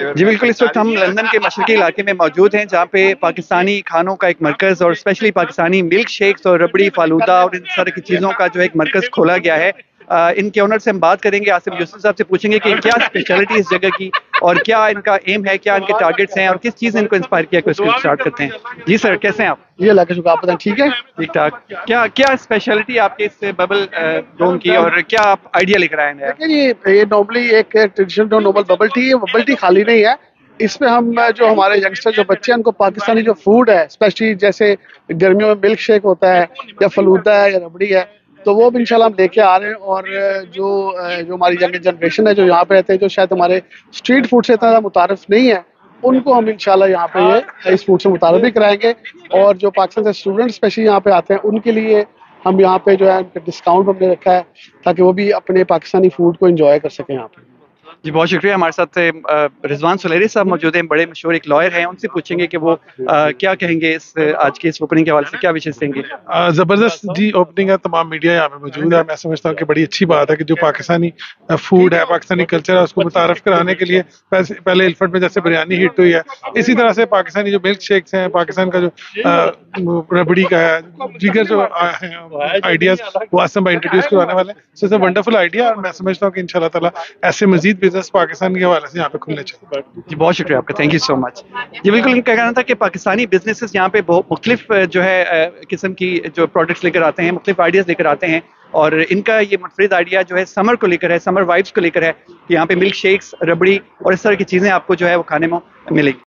जी बिल्कुल इस वक्त हम लंदन के मशरकी इलाके में मौजूद हैं जहाँ पे पाकिस्तानी खानों का एक मरकज़ और स्पेशली पाकिस्तानी मिल्क शेक्स और रबड़ी फालूदा और इन सारे की चीज़ों का जो एक मरकज़ खोला गया है। इनके ओनर से हम बात करेंगे। आसिफ यूसुफ साहब से पूछेंगे कि क्या स्पेशलिटी इस जगह की और क्या इनका एम है क्या इनके टारगेट्स हैं और किस चीज़ ने इनको इंस्पायर किया कि उसको स्टार्ट करते हैं? जी सर कैसे हैं आप? ये का शुक्र आप बताएँ ठीक है? ठीक ठाक। क्या क्या स्पेशलिटी आपके इस बबल डोम की और क्या आप आइडिया लेकर आए हैं? ये ये नॉर्मली एक ट्रेडिशनल नॉर्मल बबल टी है बबल टी खाली नहीं है। इसमें हम जो हमारे यंगस्टर जो बच्चे हैं उनको पाकिस्तानी जो फ़ूड है स्पेशली जैसे गर्मियों में मिल्क शेक होता है या फलूदा है या रबड़ी है तो वो भी इंशाल्लाह हम लेके आ रहे हैं और जो जो हमारी यंग जनरेशन है, जो यहाँ पे रहते हैं, जो शायद हमारे स्ट्रीट फ़ूड से इतना मुतारफ नहीं है, उनको हम इंशाल्लाह यहाँ पे ये इस फ़ूड से मुतारफ भी कराएँगे। और जो पाकिस्तान से स्टूडेंट स्पेशली यहाँ पे आते हैं, उनके लिए हम यहाँ पे जो है डिस्काउंट हमने रखा है, ताकि वो भी अपने पाकिस्तानी फ़ूड को इंजॉय कर सकें यहाँ पे। जी बहुत शुक्रिया हमारे साथ रिजवान सुलेरी साहब मौजूद हैं बड़े मशहूर एक लॉयर हैं उनसे पूछेंगे कि वो आ, क्या कहेंगे इस आज की इस ओपनिंग के हवाले से क्या विशेष देंगे? ज़बरदस्त जी ओपनिंग है तमाम मीडिया यहाँ पे मौजूद है। मैं समझता हूँ कि बड़ी अच्छी बात है कि जो पाकिस्तानी फ़ूड है पाकिस्तानी कल्चर है उसको मुतारफ कराने के लिए पहले इल्फर्ट में जैसे बिरयानी हिट हुई है इसी तरह से पाकिस्तानी जो मिल्क शेक्स हैं पाकिस्तान का जो रबड़ी का है दीगर जो आइडियाज़ वो आसम भाई इंट्रोड्यूस करवाने वाले वंडरफुल आइडिया और मैं समझता हूँ कि इन ताला ऐसे मजीद बिज़नेस पाकिस्तान के हवाले से यहाँ पे खुलने चाहिए। जी, बहुत शुक्रिया आपका। थैंक यू सो मच जी, बिल्कुल, इनका कहना था कि पाकिस्तानी बिजनेसेस यहाँ पे बहुत मुख्तलिफ़ जो है किस्म की जो प्रोडक्ट्स लेकर आते हैं, मुख्तलिफ़ आइडियाज़ लेकर आते हैं और इनका ये मुनफरद आइडिया जो है समर को लेकर है समर वाइब्स को लेकर है कि यहाँ पे मिल्क शेक्स रबड़ी और इस तरह की चीज़ें आपको जो है वो खाने में मिलेगी।